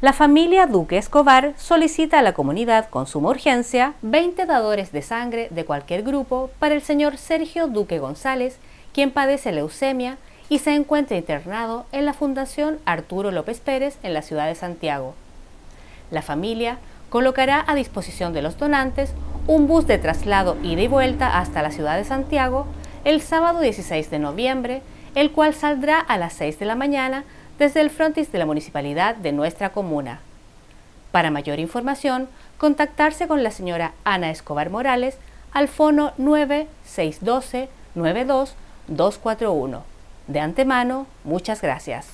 La familia Duque Escobar solicita a la comunidad con suma urgencia 20 dadores de sangre de cualquier grupo para el señor Sergio Duque González, quien padece leucemia y se encuentra internado en la Fundación Arturo López Pérez en la ciudad de Santiago. La familia colocará a disposición de los donantes un bus de traslado ida y vuelta hasta la ciudad de Santiago el sábado 16 de noviembre, el cual saldrá a las 6 de la mañana desde el frontis de la municipalidad de nuestra comuna. Para mayor información, contactarse con la señora Ana Escobar Morales al fono 9612 92 241. De antemano, muchas gracias.